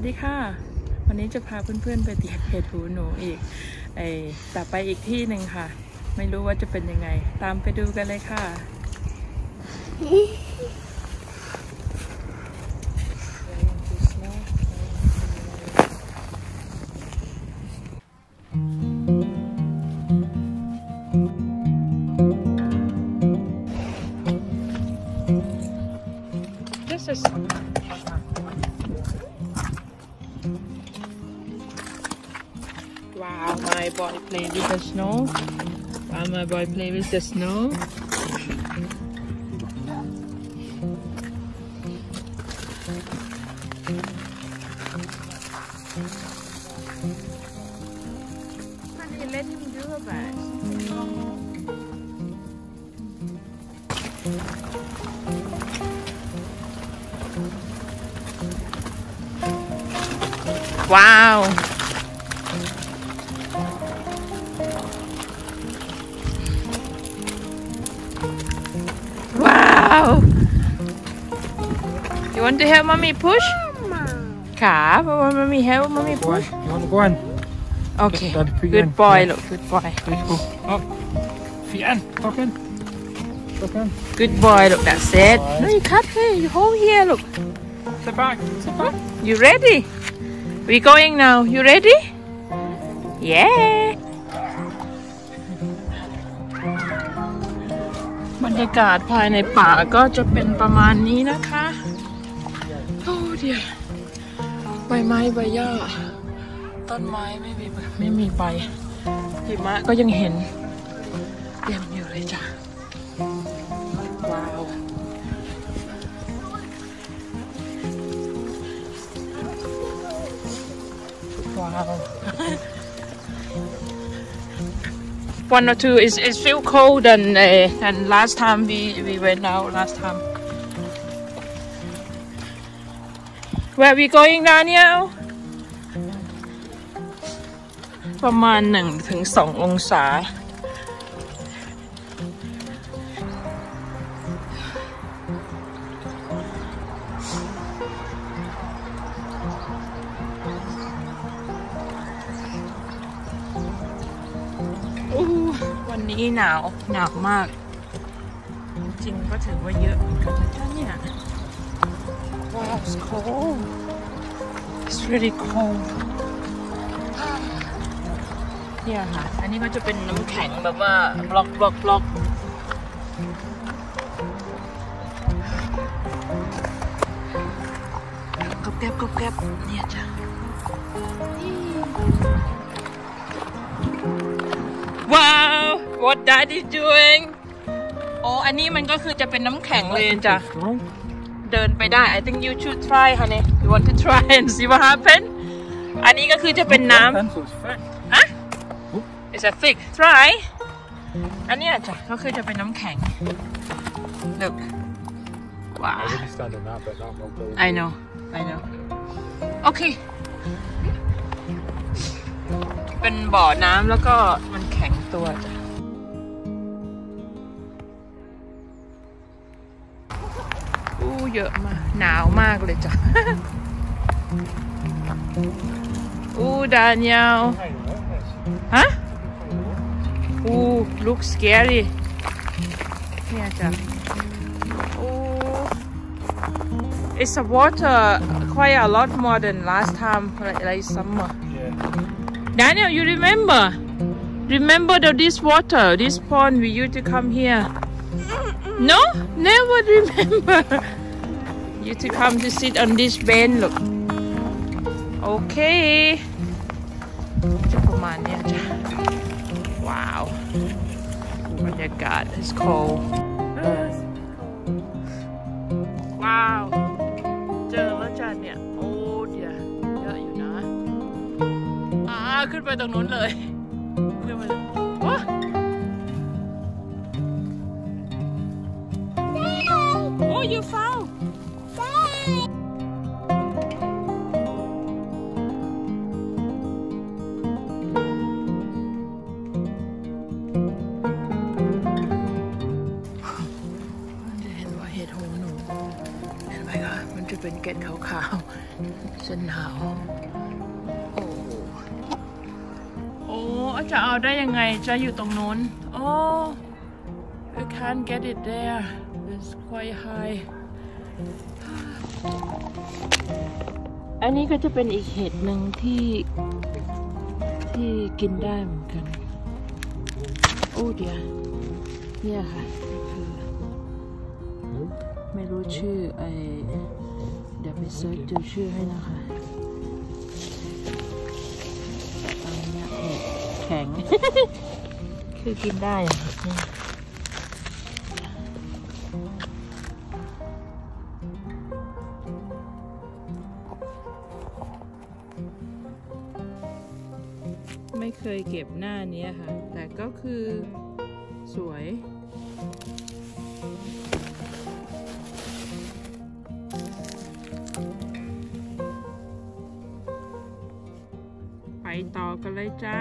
วัสดีค่ะ วันนี้จะพาเพื่อนๆไปเตียเห็ดหูหนูอีกไอแต่ไปอีกที่หนึ่งค่ะ ไม่รู้ว่าจะเป็นยังไง ตามไปดูกันเลยค่ะ This is boy play with the snow. Wow, my boy playing with the snow. Honey, let him do a bit. Wow. Wow. Help mommy push? ค่ะเพราะว่า mommy help mommy Go on. push. You want to go on? Okay. Daddy, put you Good in. boy, Yeah. look. Good boy. Let's go. Up. Feet in. Tuck in. Tuck in. Good boy, look. That's it. No, you cut here. You hold here, look. Sit back. Sit back. You ready? We going now. You ready? Yeah. บรรยากาศภายในป่าก็จะเป็นประมาณนี้นะคะโอ้ เดียวใบไม้ใบหญ้า ต้นไม้ไม่มีไม่มีใบหิมะก็ยังเห็นเต็มอยู่เลยจ้ะว้าว Wow. One or two is is feel cold than uh, than last time we we went out last time. Where we going Daniel? ประมาณหนึ่งถึงสององศา วันนี้หนาว หนาวมาก จริงก็ถือว่าเยอะเหมือนกันนะเนี่ย Wow it's cold It's really cold เนี่ยค่ะ อันนี้ก็จะเป็นน้ำแข็งแบบว่าบล็อกบล็อกบล็อกกรบแกบกรบแกบเนี่ยจ้ะว้าว what daddy doing โอ้อันนี้มันก็คือจะเป็นน้ำแข็งเลยจ้ะ เดินไปได้ I think you should try honey you want to try and see what happen อันนี้ก็คือจะเป็นน้ Pencil is thick. ำฮะ it's a fig try อันเนี้ยจ้ะก็คือจะเป็นน้ำแข็ง look ว้าว I really stand on that, but that will go. I know I know โอเค เป็นบ่อน้ำแล้วก็มันแข็งตัวจ้ะ อู้เยอะมาก หนาวมากเลยจ้ะ อู้ดานิเอล Hey, look, this. ฮะ อู้ look scary เนี่ยจ้ะอู้ it's a water quite a lot more than last time like, like summer Yeah. Daniel you remember remember the this water this pond we used to come here No never remember used to come to sit on this bench look okay จะประมาณเนี้ยจ้ะว้าวบรรยากาศ is cold ว้าวเจอแล้วจ้ะเนี่ย โอ้เดี๋ยวเยอะอยู่นะ อ่า ขึ้นไปตรงนู้นเลย ขึ้นไปเลยโอ้ โอ้ you found ไปค่ะมันจะเป็นเกล็ดขาวๆเส้นหาวโอ้โหโอ้จะเอาได้ยังไงจะอยู่ตรงนู้นโอ้ you can't get it there it's quite high อันนี้ก็จะเป็นอีกเห็ดหนึ่งที่ที่กินได้เหมือนกัน โอ้เดียวเนี่ยค่ะคือไม่รู้ชื่อไอเดี๋ยวไปเซิร์ชดูชื่อให้นะคะอันเนี้ยเห็ดแข็ง คือกินได้อะค่ะ ยไม่เคยเก็บหน้านี้ค่ะ แต่ก็คือสวย ไปต่อกันเลยจ้า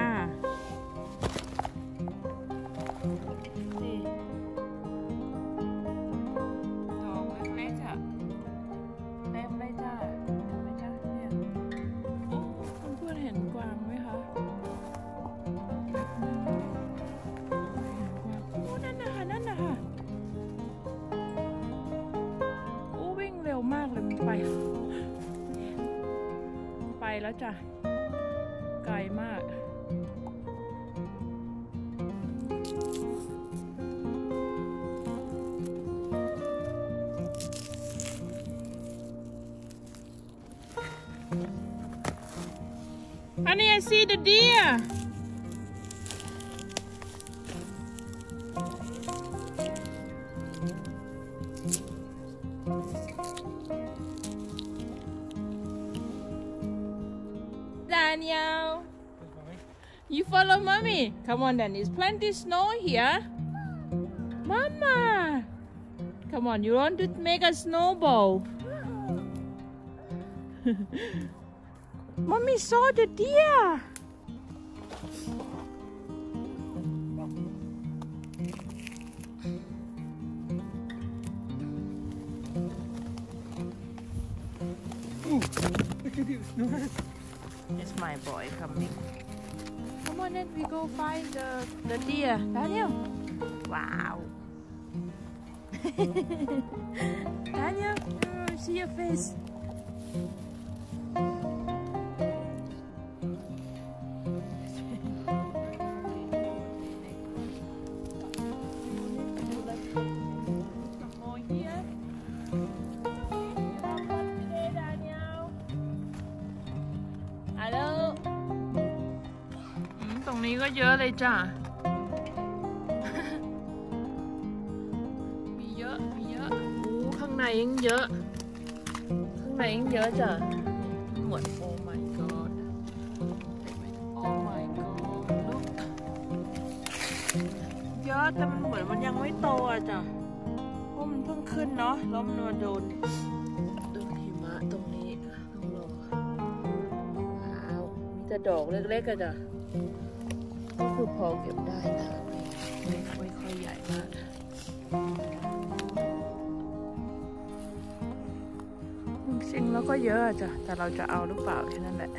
แล้วจ้ะ ไกลมาก Honey, I see the deer. Daniel. You follow mommy. Come on then. It's plenty snow here. Mama. Come on, you want to make a snowball? mommy saw the deer. Look at this. No. It's my boy coming. Come on then, we go find the, the deer. Daniel. Wow. Daniel, see your face. ก็เยอะเลยจ้ะ มีเยอะ มีเยอะโอ้ข้างในยังเยอะ ข้างในยังเยอะจ้ะมันเหมือนโอ้ my god โอ้ my god look เยอะแต่มันเหมือนมันยังไม่โตอะจ้ะเพราะมันเพิ่งขึ้นเนาะแล้วมันมาโดนโดนหิมะตรงนี้ต้องรอว้าว มีแต่ดอกเล็กๆอะจ้ะก็ คือพอเก็บได้นะไม่ไม่ไม่ค่อยใหญ่มากจริงแล้วก็เยอะอะจ้ะ แต่เราจะเอาหรือเปล่าแค่นั้นแหละ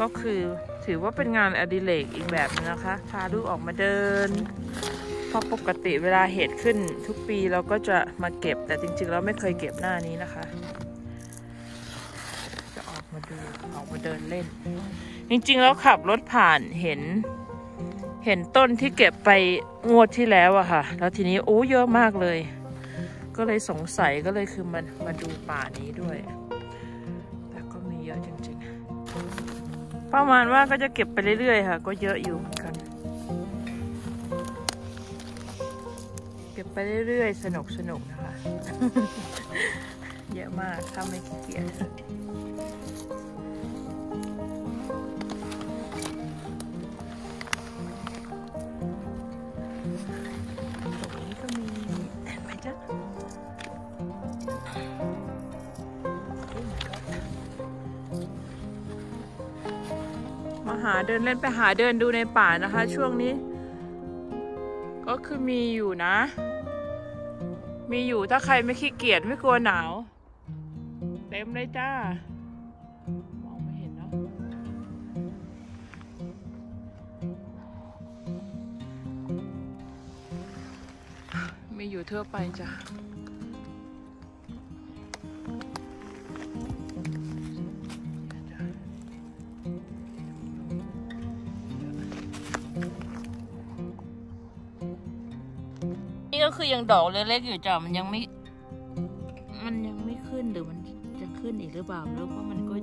ก็คือถือว่าเป็นงานอดิเรกอีกแบบนึงนะคะ พาลูกออกมาเดิน เพราะปกติเวลาเหตุขึ้นทุกปีเราก็จะมาเก็บ แต่จริงๆเราไม่เคยเก็บหน้านี้นะคะ จะออกมาดูออกมาเดินเล่น จริงๆแล้วขับรถผ่านเห็น เห็นต้นที่เก็บไปงวดที่แล้วอะค่ะ แล้วทีนี้โอ้เยอะมากเลย ก็เลยสงสัยก็เลยคือมันมาดูป่านี้ด้วย แต่ก็มีเยอะจริงๆ ประมาณว่าก็จะเก็บไปเรื่อยๆค่ะ ก็เยอะอยู่เหมือนกัน เก็บไปเรื่อยๆ สนุกสนุกๆนะคะ เยอะมากถ้าไม่ขี้เกียจ เดินเล่นไปหาเดินดูในป่านะคะ ช่วงนี้ ก็คือมีอยู่นะ มีอยู่ถ้าใครไม่ขี้เกียจไม่กลัวหนาว เต็มเลยจ้ามองไม่เห็นเนาะมีอยู่ทั่วไปจ้ะ ก็คือยังดอกเล็กๆอยู่จ้ะมันยังไม่ มันยังไม่ขึ้นหรือมันจะขึ้นอีกหรือเปล่าไม่รู้เพราะมันก็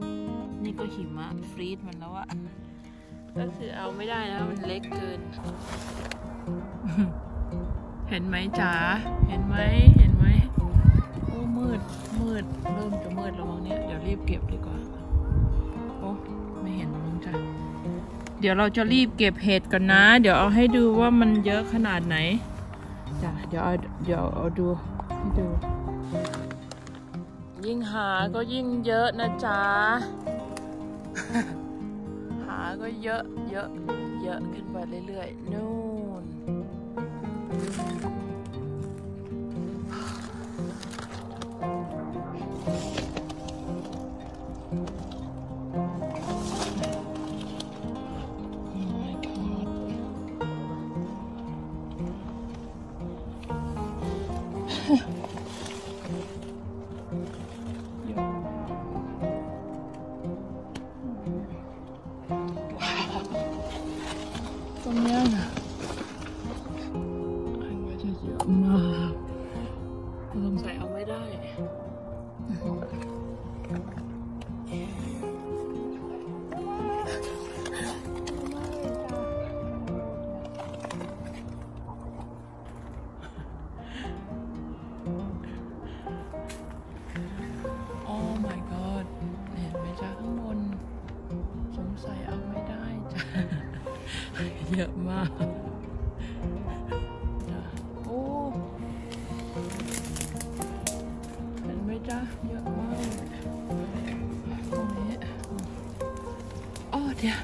นี่ก็หิมะฟรีดมันแล้วอะก็คือเอาไม่ได้แล้วมันเล็กเกิน เห็นไหมจ๋าเห็นไหมเห็นไหมโอ้มืดมืดเริ่มจะมืดแล้วมั้งเนี่ยเดี๋ยวรีบเก็บดีกว่าโอ้ไม่เห็นแล้วมั้งจ้ะเดี๋ยวเราจะรีบเก็บเห็ดก่อนนะ เดี๋ยวเอาให้ดูว่ามันเยอะขนาดไหน จ้ะเดี๋ยวเอาเดี๋ยวเอาดูให้ดู ยิ่งหาก็ยิ่งเยอะนะจ๊ะ หาก็เยอะเยอะเยอะขึ้นไปเรื่อยๆ นู่น Oh จ๊ะเยอะมากตรงนี้อ้เดี๋ยว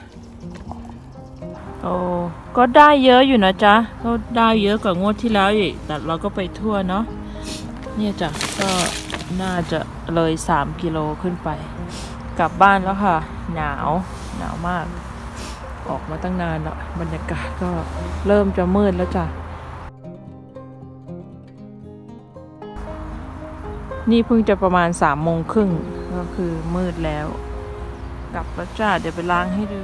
โอ้ก็ได้เยอะอยู่นะจ๊ะก็ได้เยอะกว่างวดที่แล้วอีกแต่เราก็ไปทั่วเนาะเนี่ยจ้ะก็น่าจะเลย 3 กิโลขึ้นไป กลับบ้านแล้วค่ะ หนาวหนาวมาก ออกมาตั้งนานแล้วบรรยากาศก็เริ่มจะมืดแล้วจ้ะ นี่เพิ่งจะประมาณสามโมงครึ่งก็คือมืดแล้ว กลับแล้วจ้าเดี๋ยวไปล้างให้ดู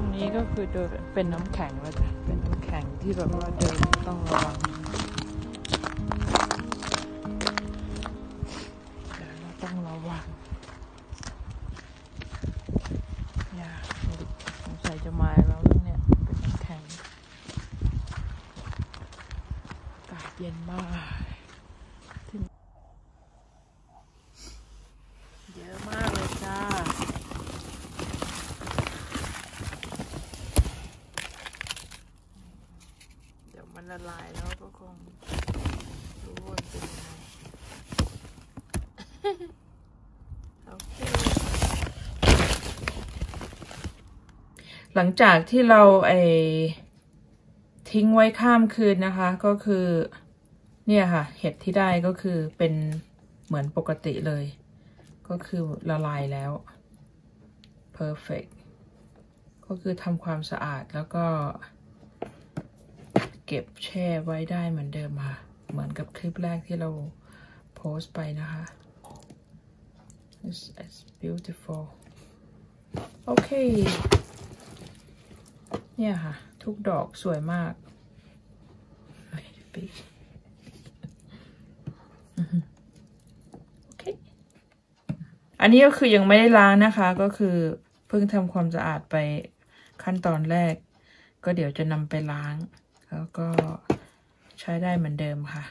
รงนี้ก็คือเดินเป็นน้ำแข็งแล้วจ้ะเป็นน้ำแข็งที่แบบว่าเดินต้องระวัง เดี๋ยวมันละลายแล้วก็คงรู้ว่าเป็นยังไงโอเคหลังจากที่เราไอทิ้งไว้ข้ามคืนนะคะ ก็คือ เนี่ยค่ะ เห็ดที่ได้ก็คือเป็นเหมือนปกติเลย ก็คือละลายแล้ว perfect ก็คือทำความสะอาดแล้วก็ เก็บแช่ไว้ได้เหมือนเดิมค่ะ เหมือนกับคลิปแรกที่เราโพสต์ไปนะคะ It's, it's beautiful โอเค เนี่ยค่ะ ทุกดอกสวยมาก โอเค อันนี้ก็คือยังไม่ได้ล้างนะคะ ก็คือเพิ่งทำความสะอาดไปขั้นตอนแรก ก็เดี๋ยวจะนำไปล้าง แล้วก็ใช้ได้เหมือนเดิมค่ะ